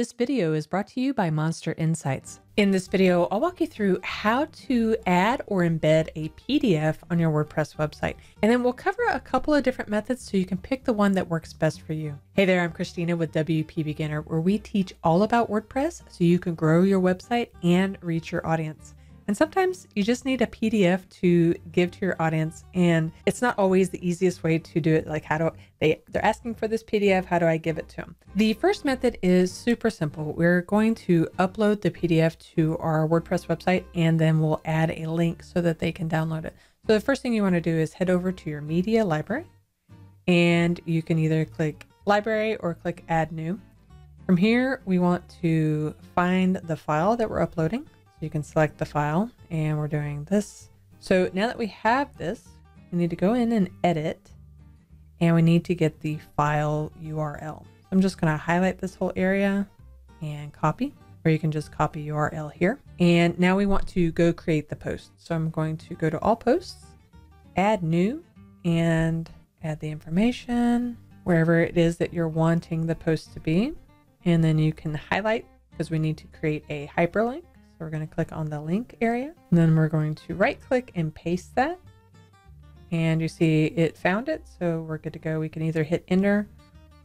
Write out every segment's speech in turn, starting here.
This video is brought to you by Monster Insights. In this video, I'll walk you through how to add or embed a PDF on your WordPress website. And then we'll cover a couple of different methods so you can pick the one that works best for you. Hey there, I'm Christina with WP Beginner, where we teach all about WordPress so you can grow your website and reach your audience. And sometimes you just need a PDF to give to your audience. And it's not always the easiest way to do it. Like how do they, they're asking for this PDF. How do I give it to them? The first method is super simple. We're going to upload the PDF to our WordPress website, and then we'll add a link so that they can download it. So the first thing you want to do is head over to your media library and you can either click library or click add new. From here, we want to find the file that we're uploading you can select the file and we're doing this. So now that we have this, we need to go in and edit and we need to get the file URL. So I'm just going to highlight this whole area and copy, or you can just copy URL here. And now we want to go create the post. So I'm going to go to all posts, add new, and add the information wherever it is that you're wanting the post to be. And then you can highlight because we need to create a hyperlink. So we're going to click on the link area. And then we're going to right click and paste that. And you see it found it. So we're good to go. We can either hit enter. or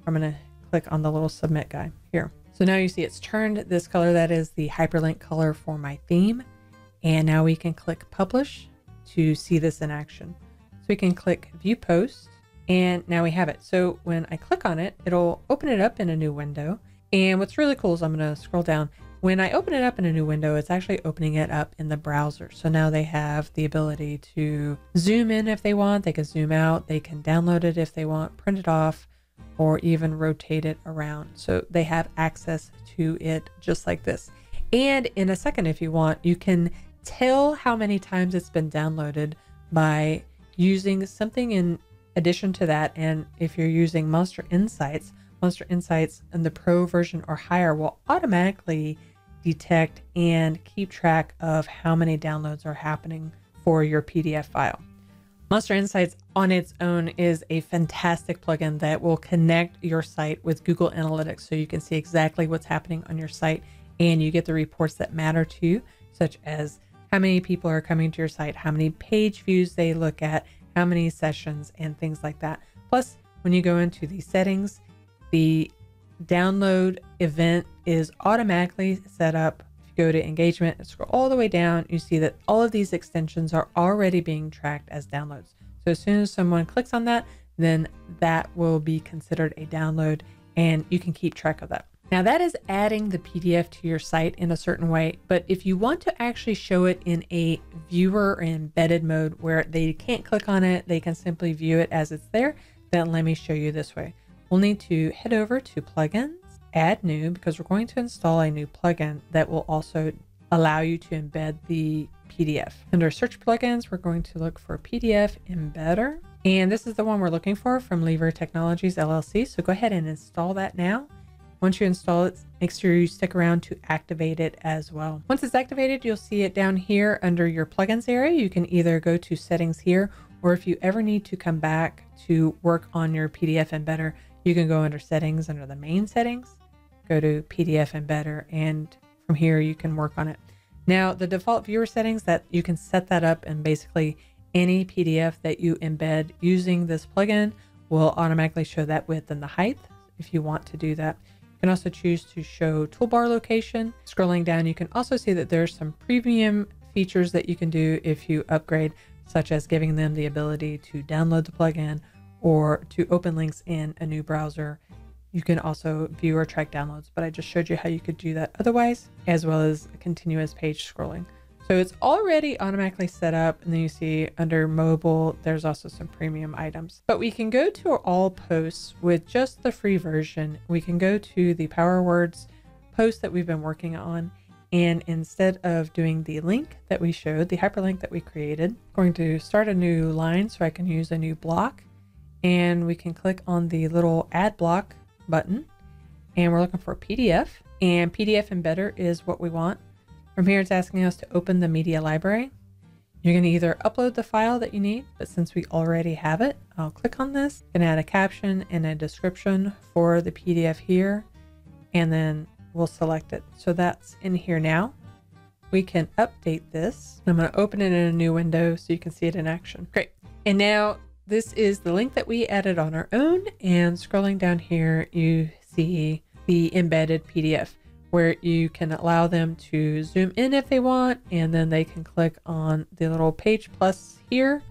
I'm going to click on the little submit guy here. So now you see it's turned this color. That is the hyperlink color for my theme. And now we can click publish to see this in action. So we can click view post and now we have it. So when I click on it, it'll open it up in a new window. And what's really cool is I'm going to scroll down. When I open it up in a new window, it's actually opening it up in the browser. So now they have the ability to zoom in if they want, they can zoom out, they can download it if they want, print it off, or even rotate it around. So they have access to it just like this. And in a second, if you want, you can tell how many times it's been downloaded by using something in addition to that. And if you're using Monster Insights, Monster Insights and the Pro version or higher will automatically detect and keep track of how many downloads are happening for your PDF file. Monster Insights on its own is a fantastic plugin that will connect your site with Google Analytics so you can see exactly what's happening on your site and you get the reports that matter to you, such as how many people are coming to your site, how many page views they look at, how many sessions, and things like that. Plus, when you go into the settings, the download event is automatically set up. If you go to engagement and scroll all the way down, you see that all of these extensions are already being tracked as downloads. So as soon as someone clicks on that, then that will be considered a download and you can keep track of that. Now that is adding the PDF to your site in a certain way, but if you want to actually show it in a viewer embedded mode where they can't click on it, they can simply view it as it's there, then let me show you this way. We'll need to head over to plugins, add new, because we're going to install a new plugin that will also allow you to embed the PDF. Under search plugins, we're going to look for PDF embedder. And this is the one we're looking for from Lever Technologies LLC. So go ahead and install that now. Once you install it, make sure you stick around to activate it as well. Once it's activated, you'll see it down here under your plugins area. You can either go to settings here, or if you ever need to come back to work on your PDF embedder, you can go under settings under the main settings, go to PDF embedder, and from here you can work on it. Now, the default viewer settings that you can set that up and basically any PDF that you embed using this plugin will automatically show that width and the height if you want to do that. You can also choose to show toolbar location. Scrolling down, you can also see that there's some premium features that you can do if you upgrade, such as giving them the ability to download the plugin or to open links in a new browser. You can also view or track downloads, but I just showed you how you could do that otherwise, as well as continuous page scrolling. So it's already automatically set up. And then you see under mobile, there's also some premium items. But we can go to all posts with just the free version. We can go to the Power Words post that we've been working on. And instead of doing the link that we showed, the hyperlink that we created, I'm going to start a new line so I can use a new block and we can click on the little add block button and we're looking for PDF and PDF embedder is what we want. From here, it's asking us to open the media library. You're going to either upload the file that you need, but since we already have it, I'll click on this and add a caption and a description for the PDF here. And then we'll select it. So that's in here now. We can update this. I'm going to open it in a new window so you can see it in action. Great. And now this is the link that we added on our own. And scrolling down here, you see the embedded PDF where you can allow them to zoom in if they want, and then they can click on the little page plus here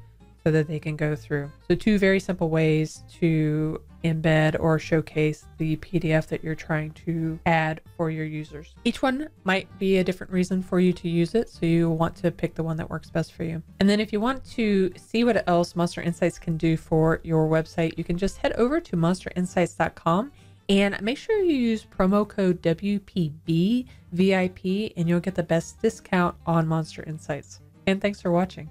so that they can go through. So two very simple ways to embed or showcase the PDF that you're trying to add for your users. Each one might be a different reason for you to use it, so you want to pick the one that works best for you. And then if you want to see what else Monster Insights can do for your website, you can just head over to monsterinsights.com and make sure you use promo code WPB VIP and you'll get the best discount on Monster Insights. And thanks for watching.